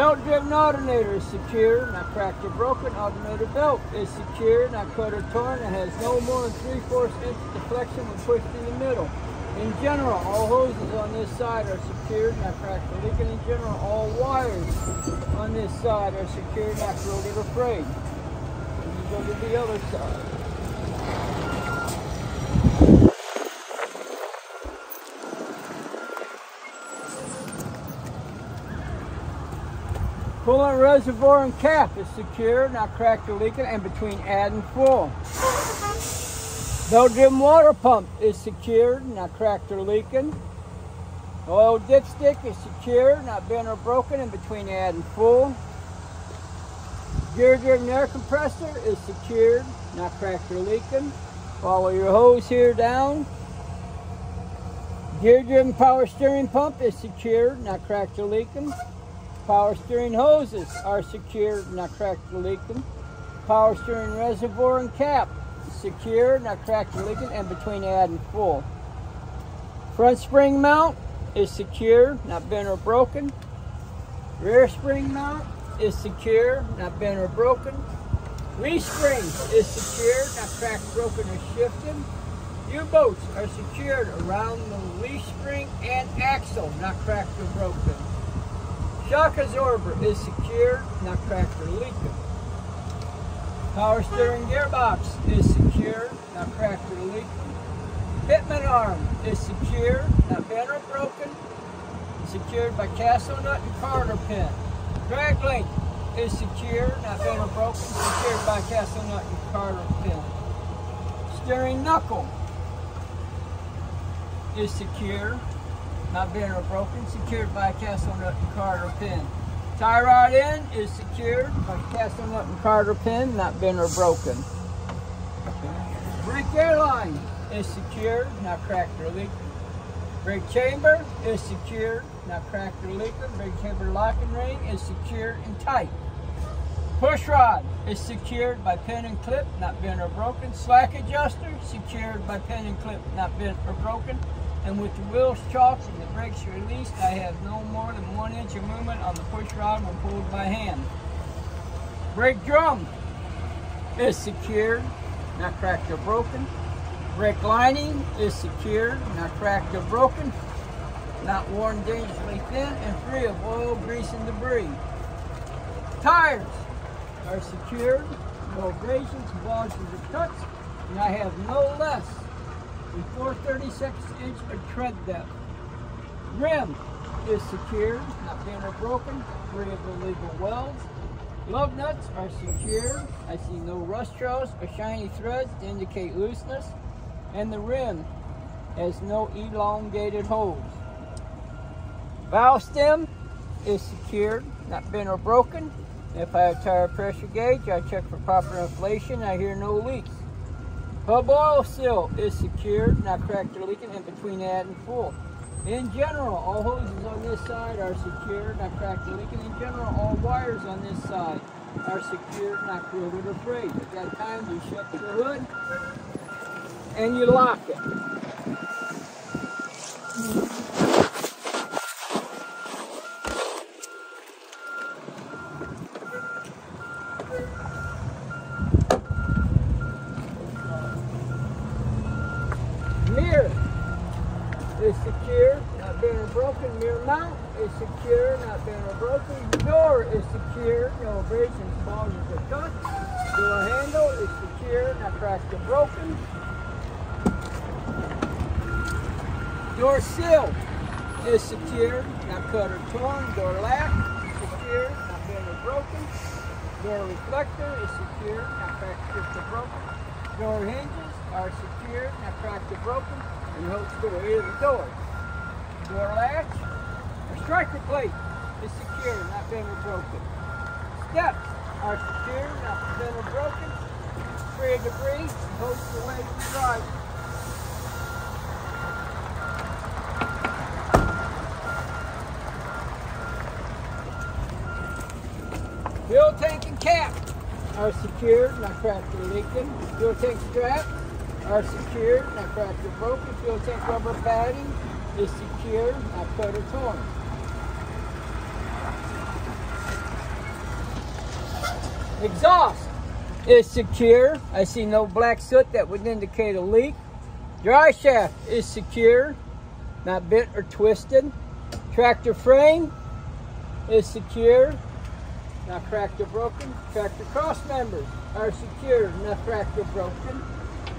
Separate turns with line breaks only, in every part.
Belt-driven alternator is secure, not cracked or broken. Alternator belt is secure, not cut or torn, and has no more than 3 4 inch deflection when pushed in the middle. In general, all hoses on this side are secured, not cracked or leaking. In general, all wires on this side are secured, not corroded or frayed. You go to the other side. Coolant reservoir and cap is secure, not cracked or leaking, and between add and full. Belt-driven water pump is secured, not cracked or leaking. Oil dipstick is secure, not bent or broken, and between add and full. Gear-driven air compressor is secured, not cracked or leaking. Follow your hose here down. Gear-driven power steering pump is secured, not cracked or leaking. Power steering hoses are secured, not cracked or leaking. Power steering reservoir and cap secure, not cracked or leaking, and between add and full. Front spring mount is secure, not bent or broken. Rear spring mount is secure, not bent or broken. Leaf spring is secure, not cracked, broken, or shifted. U-bolts are secured around the leaf spring and axle, not cracked or broken. Shock absorber is secure, not cracked or leaking. Power steering gearbox is secure, not cracked or leaking. Pitman arm is secure, not bent or broken. Secured by castle nut and cotter pin. Drag link is secure, not bent or broken. Secured by castle nut and cotter pin. Steering knuckle is secure, not bent or broken, secured by a castle nut and cotter pin. Tie rod end is secured by castle nut and cotter pin, not bent or broken. Brake airline is secured, not cracked or leaking. Brake chamber is secured, not cracked or leaking. Brake chamber locking ring is secured and tight. Push rod is secured by pin and clip, not bent or broken. Slack adjuster secured by pin and clip, not bent or broken. And with the wheels chocked and the brakes released, I have no more than one inch of movement on the push rod when pulled by hand. Brake drum is secured, not cracked or broken. Brake lining is secured, not cracked or broken. Not worn dangerously thin and free of oil, grease, and debris. Tires are secured, no abrasions, bulges, or cuts, and I have no less than 436 inch of tread depth. Rim is secured, not bent or broken, free of illegal welds. Lug nuts are secure. I see no rust trails or shiny threads to indicate looseness. And the rim has no elongated holes. Valve stem is secured, not bent or broken. If I have tire pressure gauge, I check for proper inflation. I hear no leaks. Hub oil seal is secured, not cracked or leaking, in between add and full. In general, all hoses on this side are secure, not cracked or leaking. In general, all wires on this side are secure, not corroded or frayed. At that time, you shut the hood and you lock it. Mirror is secure, not being broken. Mirror mount is secure, not being broken. Door is secure, or cuts. Door handle is secure, not cracked or broken. Door sill is secure, not cut or torn. Door latch is secure, not bent or broken. Door reflector is secure, not cracked, or broken. Door hinges are secure, not cracked or broken, and holds the of the door. Door latch or striker plate is secure, not bent or broken. Steps are secure, not or broken, free of debris, and the way of the driver. Fuel tank and cap are secured, not cracked or leaking. Fuel tank strap are secured, not cracked or broken. Fuel tank rubber padding is secured, not cut or torn. Exhaust is secure. I see no black soot that would indicate a leak. Drive shaft is secure, not bent or twisted. Tractor frame is secure, not cracked or broken. Tractor cross members are secure, not cracked or broken.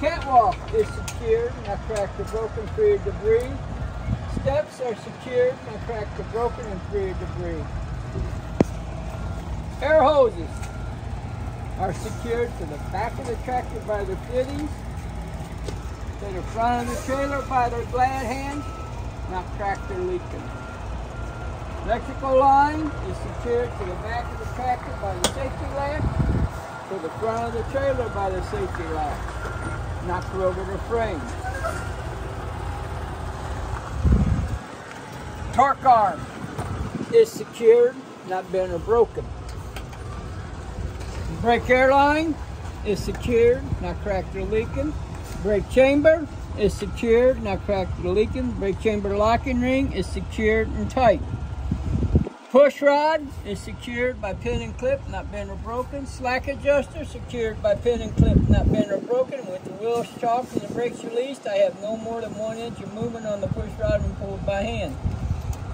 Catwalk is secure, not cracked or broken, free of debris. Steps are secure, not cracked or broken, and free of debris. Air hoses are secured to the back of the tractor by their fittings, to the front of the trailer by their glad hands, not tractor or leaking. Electrical line is secured to the back of the tractor by the safety latch, to the front of the trailer by the safety latch, not corroded or framed. Torque arm is secured, not bent or broken. Brake airline is secured, not cracked or leaking. Brake chamber is secured, not cracked or leaking. Brake chamber locking ring is secured and tight. Push rod is secured by pin and clip, not bent or broken. Slack adjuster secured by pin and clip, not bent or broken. With the wheels chocked and the brakes released, I have no more than one inch of movement on the push rod when pulled by hand.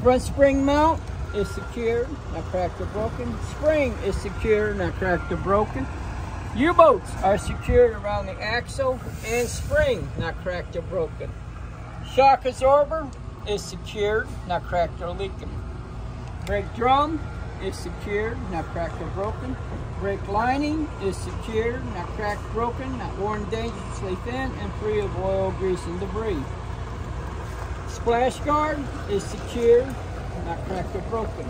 Front spring mount is secure, not cracked or broken. Spring is secure, not cracked or broken. U-bolts are secured around the axle and spring, not cracked or broken. Shock absorber is secured, not cracked or leaking. Brake drum is secured, not cracked or broken. Brake lining is secured, not cracked, broken, not worn dangerously thin, and free of oil, grease, and debris. Splash guard is secured, not cracked or broken.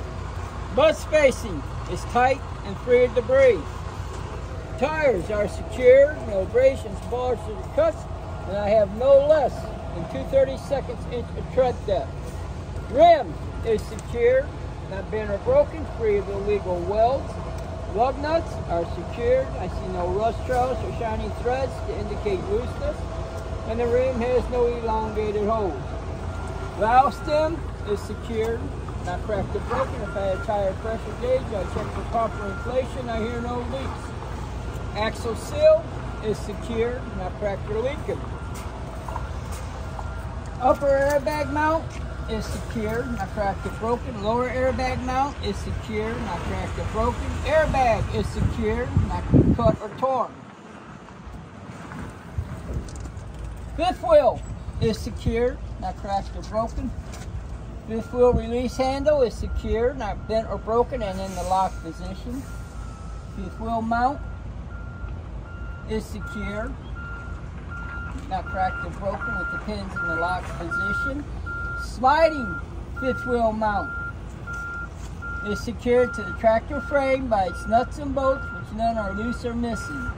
Bud spacing is tight and free of debris. Tires are secure, no abrasions, bars, or cuts, and I have no less than 2 32 inch of tread depth. Rim is secure, not bent or broken, free of illegal welds. Lug nuts are secured. I see no rust trails or shiny threads to indicate looseness. And the rim has no elongated holes. Valve stem is secured not cracked or broken. If I had a tire pressure gauge, I check for proper inflation. I hear no leaks. Axle seal is secure, not cracked or leaking. Upper airbag mount is secure, not cracked or broken. Lower airbag mount is secure, not cracked or broken. Airbag is secure, not cut or torn. Fifth wheel is secure, not cracked or broken. Fifth wheel release handle is secure, not bent or broken, and in the lock position. Fifth wheel mount is secure, not cracked or broken with the pins in the lock position. Sliding fifth wheel mount is secured to the tractor frame by its nuts and bolts, which none are loose or missing.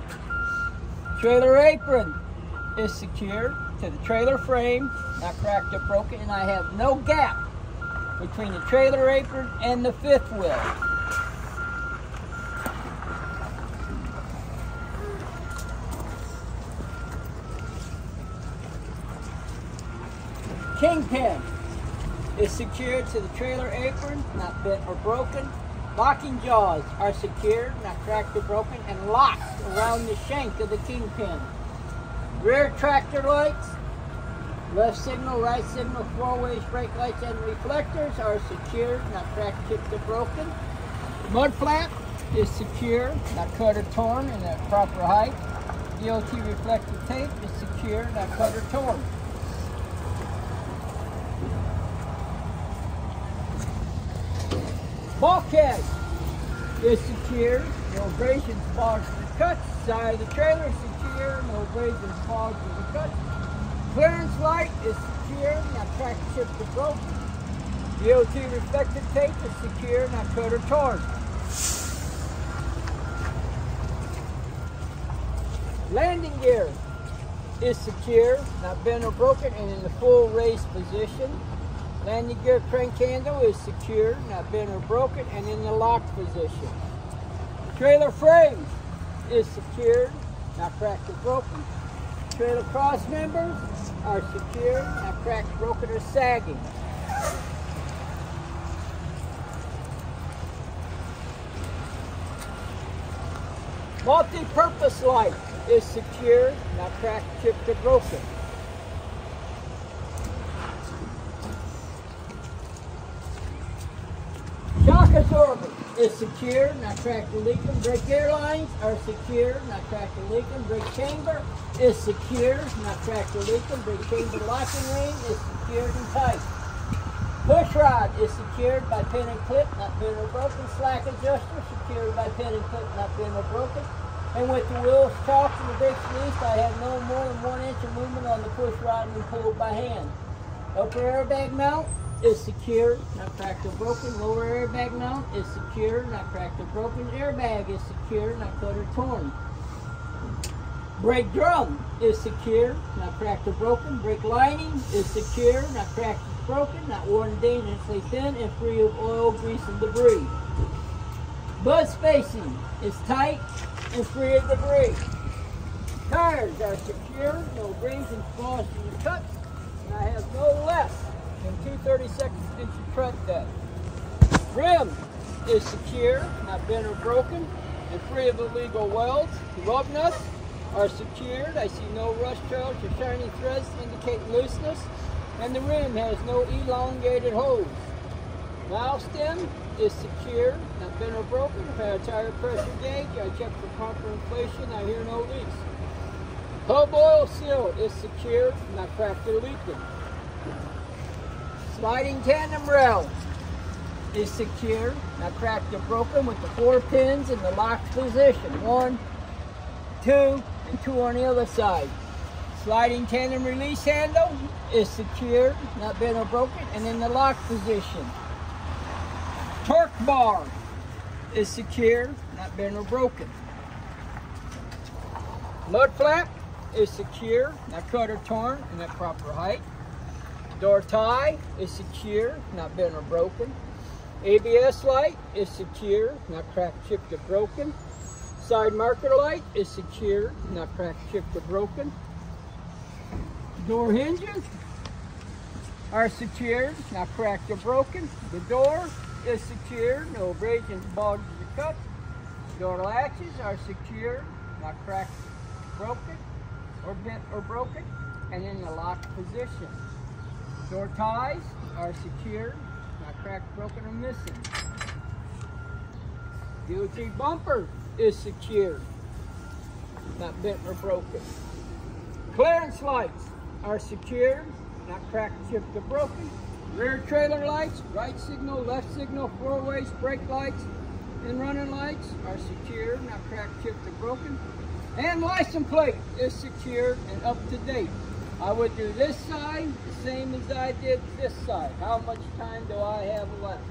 Trailer apron is secured to the trailer frame, not cracked or broken, and I have no gap between the trailer apron and the fifth wheel. Kingpin is secured to the trailer apron, not bent or broken. Locking jaws are secured, not cracked or broken, and locked around the shank of the kingpin. Rear tractor lights Left signal, right signal, four-ways, brake lights, and reflectors are secured, not cracked, chipped, or broken. Mud flap is secure, not cut or torn in the proper height. DOT reflective tape is secure, not cut or torn. Bulkhead is secure, no abrasions, bars, or cuts. Side of the trailer is secure, no abrasions, bars, or cuts. Clearance light is secure, not cracked, chipped, or broken. DOT reflective tape is secure, not cut or torn. Landing gear is secure, not bent or broken, and in the full race position. Landing gear crank handle is secure, not bent or broken, and in the lock position. Trailer frame is secured, not cracked or broken. Trailer cross members are secure, not cracked, broken, or sagging. Multi-purpose light is secure, not cracked, chipped, or broken. Shock absorber is secure, not cracked or leaking. Brake air lines are secure, not cracked or leaking. Brake chamber is secure, not cracked or leaking. Brake chamber locking ring is secured and tight. Push rod is secured by pin and clip, not bent or broken. Slack adjuster secured by pin and clip, not bent or broken. And with the wheels chocked and the brakes released, I have no more than one inch of movement on the push rod when pulled by hand. Upper airbag mount is secure, not cracked or broken. Lower airbag mount is secure, not cracked or broken. Airbag is secure, not cut or torn. Brake drum is secure, not cracked or broken. Brake lining is secure, not cracked or broken, not worn dangerously thin, and free of oil, grease, and debris. Bud spacing is tight and free of debris. Tires are secure, no rings and flaws in cuts, and I have no less than 232 inch tread. Rim is secure, not bent or broken, and free of illegal welds. Rub nuts are secured. I see no rust trails or shiny threads to indicate looseness, and the rim has no elongated holes. Valve stem is secure, not bent or broken. I have a tire pressure gauge, I check for proper inflation. I hear no leaks. Hub oil seal is secure, not cracked or leaking. Sliding tandem rail is secure, not cracked or broken with the four pins in the locked position. One, two, and two on the other side. Sliding tandem release handle is secure, not bent or broken, and in the lock position. Torque bar is secure, not bent or broken. Mud flap is secure, not cut or torn, and at proper height. Door tie is secure, not bent or broken. ABS light is secure, not cracked, chipped, or broken. Side marker light is secure, not cracked, chipped, or broken. Door hinges are secured, not cracked or broken. The door is secure, no abrasions, bulges, or cuts. Door latches are secure, not cracked, broken, or bent or broken, and in the locked position. Door ties are secure, not cracked, broken, or missing. DOT bumper is secure, not bent or broken. Clearance lights are secure, not cracked, chipped, or broken. Rear trailer lights, right signal, left signal, four ways, brake lights, and running lights are secure, not cracked, chipped, or broken. And license plate is secure and up to date. I would do this side the same as I did this side. How much time do I have left?